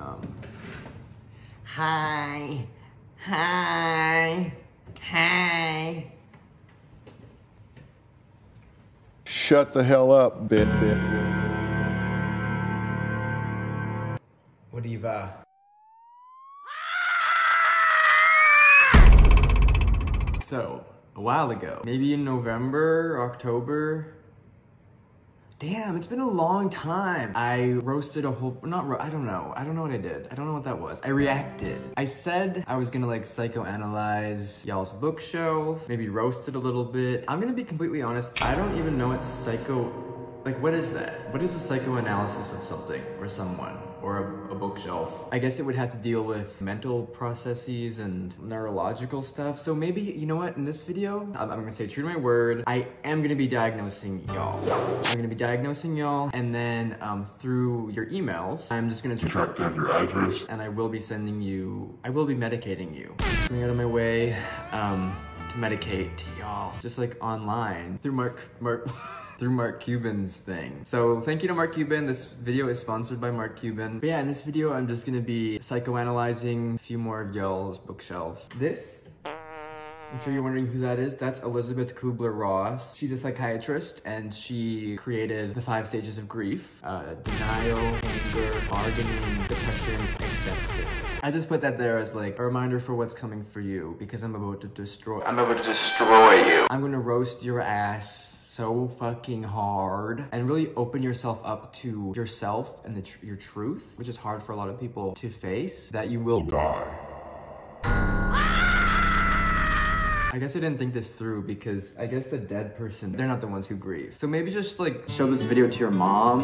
Um, hi, hi, hi. Shut the hell up, bit bit. What do you uh? So, a while ago, maybe in November, October. Damn, it's been a long time. I roasted a whole, not, I don't know. I don't know what I did. I don't know what that was. I reacted. I said I was gonna like psychoanalyze y'all's bookshelf, maybe roast it a little bit. I'm gonna be completely honest. I don't even know what psycho, like what is that? What is a psychoanalysis of something or someone? Or a, a, bookshelf. I guess it would have to deal with mental processes and neurological stuff. So maybe, you know what, in this video, I'm, I'm gonna say true to my word, I am gonna be diagnosing y'all. I'm gonna be diagnosing y'all, and then um, through your emails, I'm just gonna track down your address. And I will be sending you, I will be medicating you. Coming out of my way um, to medicate y'all, just like online through Mark, Mark, through Mark Cuban's thing. So thank you to Mark Cuban. This video is sponsored by Mark Cuban. But yeah, in this video, I'm just gonna be psychoanalyzing a few more of y'all's bookshelves. This I'm sure you're wondering who that is. That's Elizabeth Kubler-Ross. She's a psychiatrist and she created the five stages of grief. Uh, denial, anger, bargaining, depression, acceptance. I just put that there as like a reminder for what's coming for you because I'm about to destroy- I'm about to destroy you. I'm gonna roast your ass so fucking hard and really open yourself up to yourself and tr your truth, which is hard for a lot of people to face, that you will die. I guess I didn't think this through because I guess the dead person, they're not the ones who grieve. So maybe just like show this video to your mom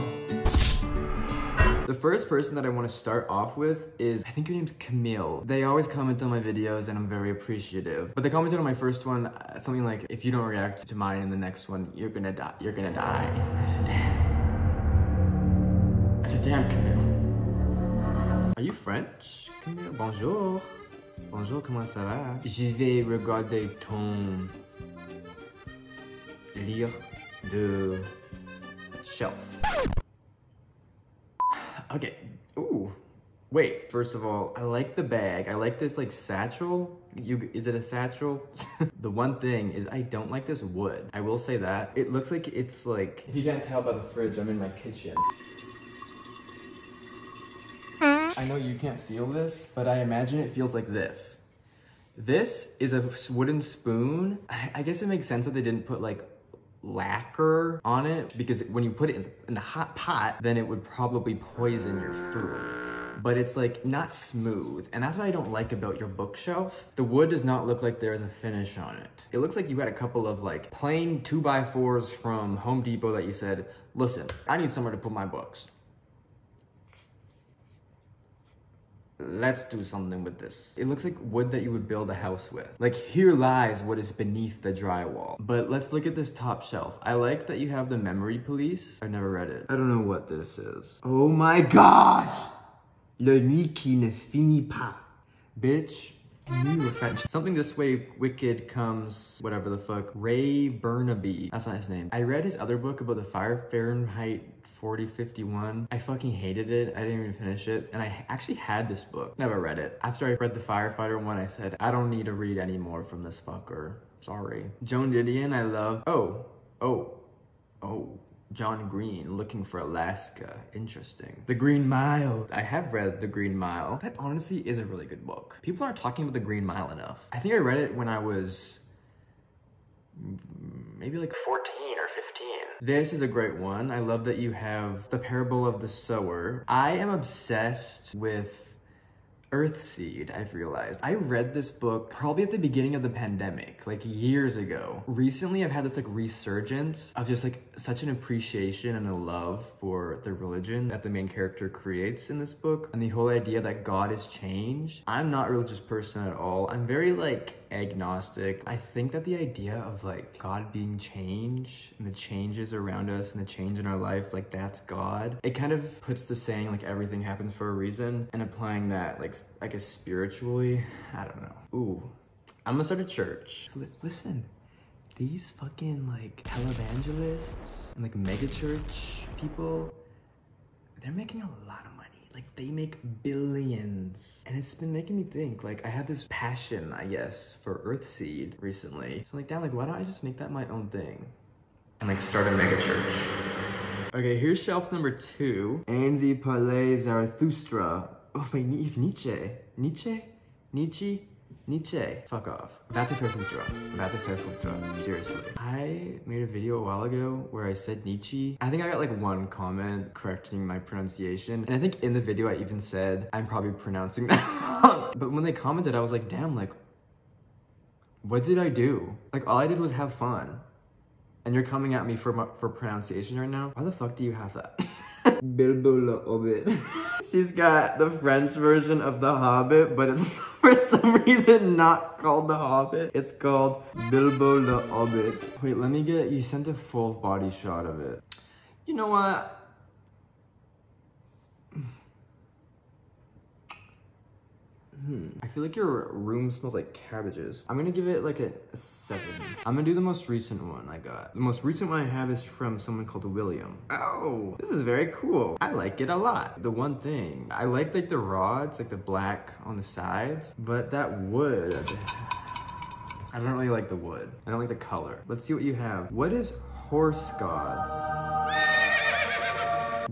the first person that I want to start off with is, I think her name's Camille. They always comment on my videos and I'm very appreciative. But they commented on my first one, uh, something like, if you don't react to mine in the next one, you're gonna die. You're gonna die. I said, damn. I said, damn, Camille. Are you French? Camille, bonjour. Bonjour, comment ça va? Je vais regarder ton livre de shelf. Okay. Ooh. Wait, first of all, I like the bag. I like this like satchel. You Is it a satchel? the one thing is I don't like this wood. I will say that. It looks like it's like, if you can't tell by the fridge, I'm in my kitchen. I know you can't feel this, but I imagine it feels like this. This is a wooden spoon. I guess it makes sense that they didn't put like lacquer on it because when you put it in, in the hot pot, then it would probably poison your food but it's like not smooth. And that's what I don't like about your bookshelf. The wood does not look like there's a finish on it. It looks like you had a couple of like plain two by fours from Home Depot that you said, listen, I need somewhere to put my books. Let's do something with this. It looks like wood that you would build a house with. Like here lies what is beneath the drywall. But let's look at this top shelf. I like that you have the memory police. I've never read it. I don't know what this is. Oh my gosh! Le nuit qui ne finit pas. Bitch. French. Something this way wicked comes, whatever the fuck. Ray Burnaby. That's not his name. I read his other book about the fire Fahrenheit 4051. I fucking hated it. I didn't even finish it. And I actually had this book. Never read it. After I read the firefighter one, I said, I don't need to read any more from this fucker. Sorry. Joan Didion, I love. Oh, oh, oh. John Green, Looking for Alaska. Interesting. The Green Mile. I have read The Green Mile. That honestly is a really good book. People aren't talking about The Green Mile enough. I think I read it when I was maybe like 14 or 15. This is a great one. I love that you have The Parable of the Sower. I am obsessed with Earthseed, I've realized. I read this book probably at the beginning of the pandemic, like years ago. Recently, I've had this like resurgence of just like such an appreciation and a love for the religion that the main character creates in this book. And the whole idea that God is change. I'm not a religious person at all. I'm very like agnostic. I think that the idea of like God being change and the changes around us and the change in our life, like that's God. It kind of puts the saying like everything happens for a reason and applying that like, I guess spiritually, I don't know. Ooh, I'm gonna start a church. Listen, these fucking like televangelists and like megachurch people, they're making a lot of. Like they make billions. And it's been making me think, like I had this passion, I guess, for Earthseed recently. So like, damn, like why don't I just make that my own thing? And like start a mega church. Okay, here's shelf number two. Anzi Palais Zarathustra. Oh wait, Nietzsche. Nietzsche? Nietzsche? Nietzsche. Fuck off. Vata Fairfutra. Vata Fairfutra. Seriously. I made a video a while ago where I said Nietzsche. I think I got like one comment correcting my pronunciation. And I think in the video I even said I'm probably pronouncing that wrong. But when they commented, I was like, damn, like, what did I do? Like, all I did was have fun. And you're coming at me for, for pronunciation right now? Why the fuck do you have that? Bilbo. She's got the French version of The Hobbit, but it's for some reason not called The Hobbit. It's called Bilbo the Hobbit. Wait, let me get, you sent a full body shot of it. You know what? Hmm. I feel like your room smells like cabbages. I'm gonna give it like a, a, seven. I'm gonna do the most recent one I got. The most recent one I have is from someone called William. Oh, this is very cool. I like it a lot. The one thing, I like like the rods, like the black on the sides, but that wood, I don't really like the wood. I don't like the color. Let's see what you have. What is horse gods?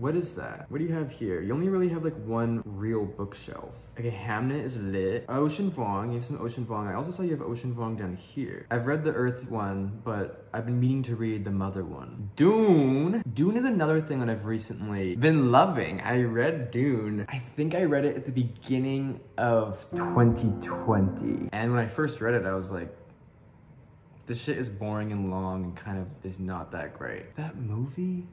What is that? What do you have here? You only really have like one real bookshelf. Okay, Hamnet is lit. Ocean Vuong, you have some Ocean Vuong. I also saw you have Ocean Vuong down here. I've read the Earth one, but I've been meaning to read the Mother one. Dune. Dune is another thing that I've recently been loving. I read Dune. I think I read it at the beginning of 2020. And when I first read it, I was like, this shit is boring and long and kind of is not that great. That movie?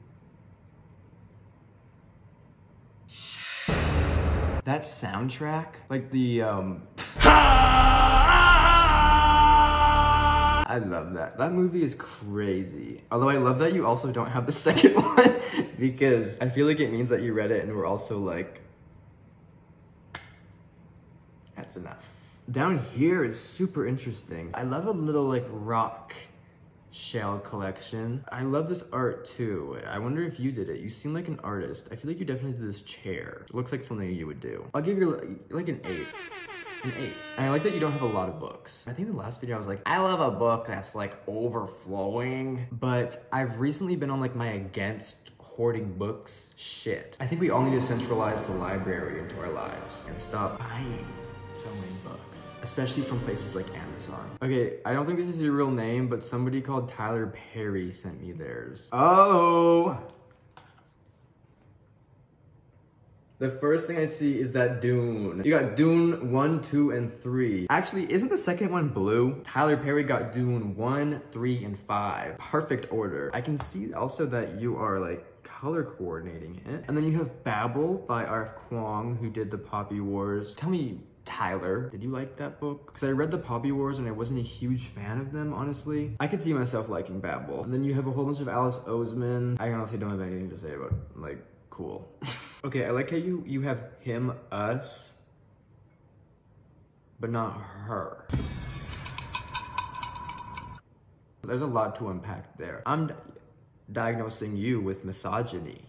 That soundtrack, like the, um... I love that. That movie is crazy. Although I love that you also don't have the second one because I feel like it means that you read it and we're also like, that's enough. Down here is super interesting. I love a little like rock shell collection. I love this art too. I wonder if you did it. You seem like an artist. I feel like you definitely did this chair. It looks like something you would do. I'll give you like an eight. An eight. And I like that you don't have a lot of books. I think the last video I was like, I love a book that's like overflowing, but I've recently been on like my against hoarding books shit. I think we all need to centralize the library into our lives and stop buying so many books, especially from places like Amazon. Okay, I don't think this is your real name, but somebody called Tyler Perry sent me theirs. Oh! The first thing I see is that Dune. You got Dune 1, 2, and 3. Actually, isn't the second one blue? Tyler Perry got Dune 1, 3, and 5. Perfect order. I can see also that you are like color coordinating it. And then you have Babel by R.F. Kuang, who did the Poppy Wars. Tell me, Tyler, did you like that book? Because I read the Poppy Wars and I wasn't a huge fan of them, honestly. I could see myself liking Babel. And then you have a whole bunch of Alice Oseman. I honestly don't have anything to say about, like, cool. okay, I like how you, you have him, us, but not her. There's a lot to unpack there. I'm di diagnosing you with misogyny.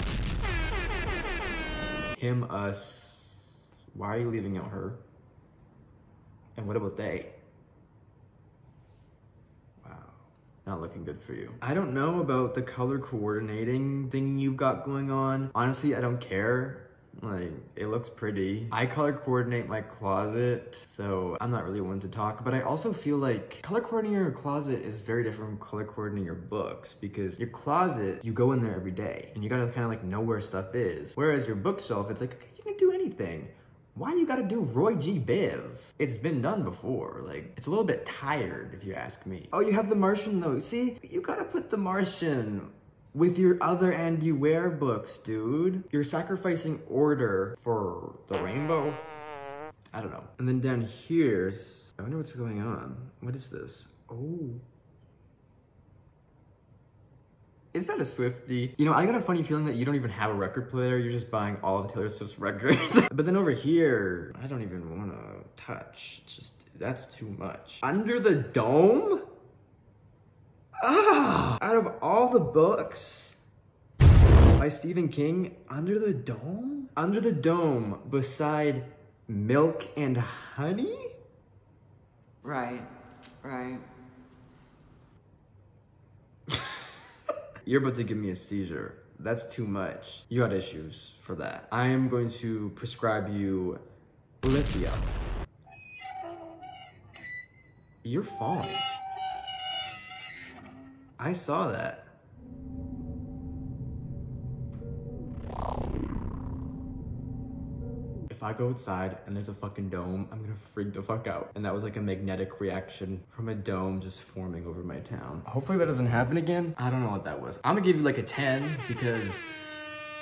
Him, us, why are you leaving out her? And what about they? Wow, not looking good for you. I don't know about the color coordinating thing you've got going on. Honestly, I don't care. Like, it looks pretty. I color coordinate my closet, so I'm not really one to talk, but I also feel like color coordinating your closet is very different from color coordinating your books because your closet, you go in there every day and you gotta kind of like know where stuff is. Whereas your bookshelf, it's like, okay, you can do anything why you gotta do Roy G. Biv? It's been done before. Like, it's a little bit tired, if you ask me. Oh, you have The Martian, though. See, you gotta put The Martian with your other Andy Weir books, dude. You're sacrificing order for the rainbow? I don't know. And then down here's, I wonder what's going on. What is this? Oh. Is that a Swifty? You know, I got a funny feeling that you don't even have a record player. You're just buying all of Taylor Swift's records. but then over here, I don't even want to touch. It's just, that's too much. Under the Dome? Ah! Out of all the books, by Stephen King, Under the Dome? Under the Dome beside Milk and Honey? Right, right. You're about to give me a seizure. That's too much. You got issues for that. I am going to prescribe you lithium. You're falling. I saw that. If I go outside and there's a fucking dome, I'm gonna freak the fuck out. And that was like a magnetic reaction from a dome just forming over my town. Hopefully that doesn't happen again. I don't know what that was. I'm gonna give you like a 10 because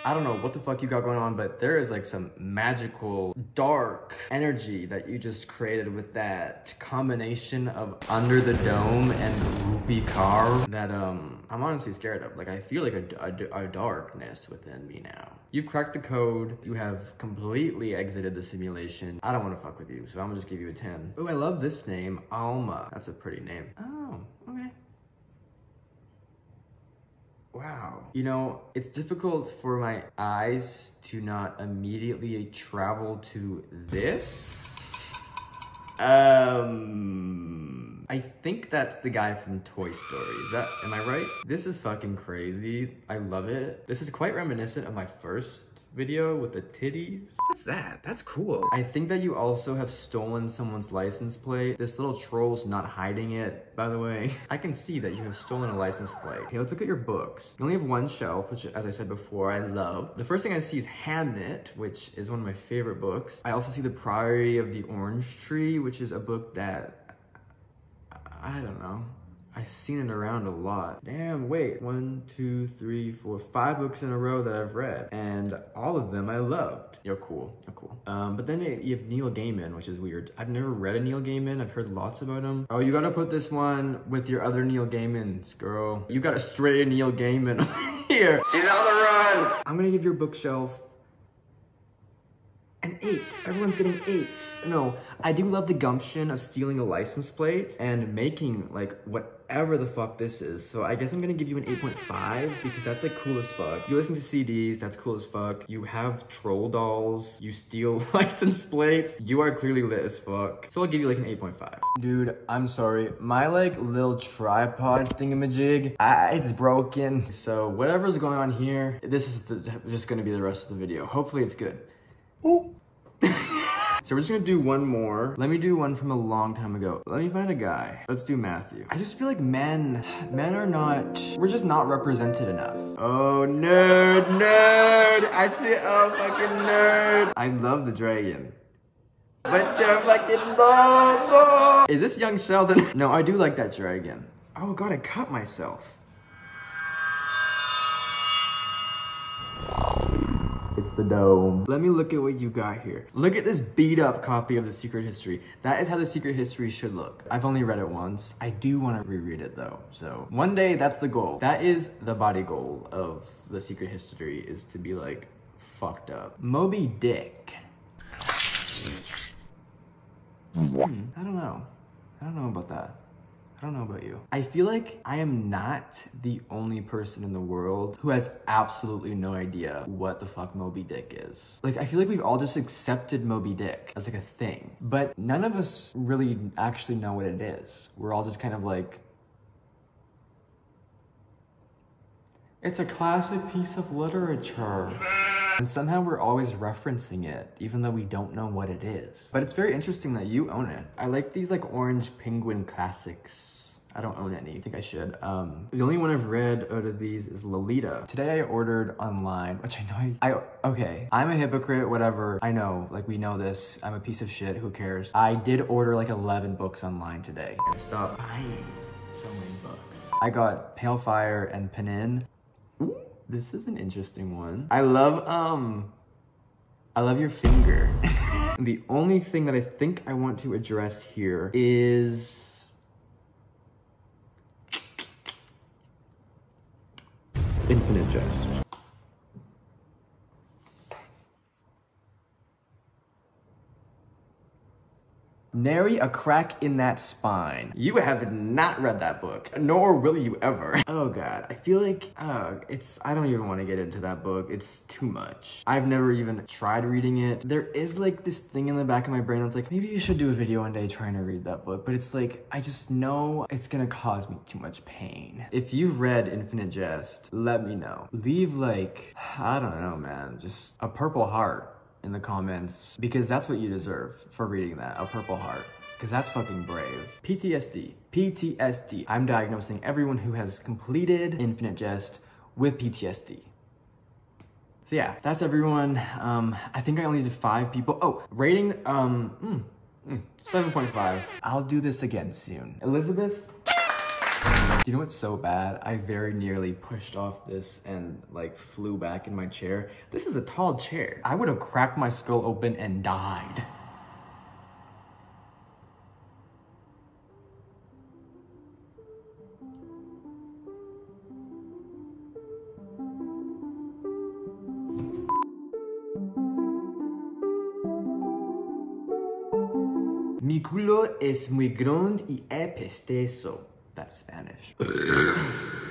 I don't know what the fuck you got going on, but there is like some magical dark energy that you just created with that combination of Under the Dome and Rupi Kaur that um I'm honestly scared of. Like I feel like a, a, a darkness within me now. You've cracked the code. You have completely exited the simulation. I don't want to fuck with you, so I'm gonna just give you a 10. Oh, I love this name, Alma. That's a pretty name. Oh, okay. Wow. You know, it's difficult for my eyes to not immediately travel to this. Um, I think that's the guy from Toy Story. Is that, am I right? This is fucking crazy. I love it. This is quite reminiscent of my first video with the titties. What's that? That's cool. I think that you also have stolen someone's license plate. This little troll's not hiding it, by the way. I can see that you have stolen a license plate. Okay, let's look at your books. You only have one shelf, which as I said before, I love. The first thing I see is Hamnet, which is one of my favorite books. I also see The Priory of the Orange Tree, which is a book that, I don't know. I've seen it around a lot. Damn, wait. One, two, three, four, five books in a row that I've read. And all of them I loved. You're cool. You're cool. Um, but then you have Neil Gaiman, which is weird. I've never read a Neil Gaiman. I've heard lots about him. Oh, you gotta put this one with your other Neil Gaimans, girl. You got a stray Neil Gaiman here. She's on the run. I'm gonna give your bookshelf an eight. Everyone's getting eights. No, I do love the gumption of stealing a license plate and making like whatever the fuck this is. So I guess I'm gonna give you an 8.5 because that's like cool as fuck. You listen to CDs, that's cool as fuck. You have troll dolls, you steal license plates. You are clearly lit as fuck. So I'll give you like an 8.5. Dude, I'm sorry. My like little tripod thingamajig, I, it's broken. So whatever's going on here, this is the, just gonna be the rest of the video. Hopefully it's good. Ooh. so we're just gonna do one more. Let me do one from a long time ago. Let me find a guy. Let's do Matthew. I just feel like men, men are not, we're just not represented enough. Oh, nerd, nerd. I see, oh, fucking nerd. I love the dragon. But you're fucking loco. Is this young Sheldon? no, I do like that dragon. Oh god, I cut myself. The dome. Let me look at what you got here. Look at this beat up copy of The Secret History. That is how The Secret History should look. I've only read it once. I do want to reread it though. So one day that's the goal. That is the body goal of The Secret History is to be like fucked up. Moby Dick. Hmm, I don't know. I don't know about that. I don't know about you. I feel like I am not the only person in the world who has absolutely no idea what the fuck Moby Dick is. Like, I feel like we've all just accepted Moby Dick as like a thing, but none of us really actually know what it is. We're all just kind of like, it's a classic piece of literature. And somehow we're always referencing it, even though we don't know what it is. But it's very interesting that you own it. I like these like orange penguin classics. I don't own any, I think I should. Um, the only one I've read out of these is Lolita. Today I ordered online, which I know I, I, okay, I'm a hypocrite, whatever. I know, like we know this. I'm a piece of shit, who cares? I did order like 11 books online today. And stop buying so many books. I got Pale Fire and Pnin. Ooh. This is an interesting one. I love, um, I love your finger. the only thing that I think I want to address here is Infinite Jest. Nary a crack in that spine. You have not read that book, nor will you ever. Oh god, I feel like, uh, it's, I don't even want to get into that book. It's too much. I've never even tried reading it. There is like this thing in the back of my brain that's like, maybe you should do a video one day trying to read that book. But it's like, I just know it's gonna cause me too much pain. If you've read Infinite Jest, let me know. Leave like, I don't know, man, just a purple heart in the comments because that's what you deserve for reading that, a purple heart. Because that's fucking brave. PTSD. PTSD. I'm diagnosing everyone who has completed Infinite Jest with PTSD. So yeah, that's everyone. Um, I think I only did five people. Oh, rating, um, mm, mm, 7.5. I'll do this again soon. Elizabeth, you know what's so bad? I very nearly pushed off this and like flew back in my chair. This is a tall chair. I would have cracked my skull open and died. Mi culo es muy grande y es apestoso. That's Spanish.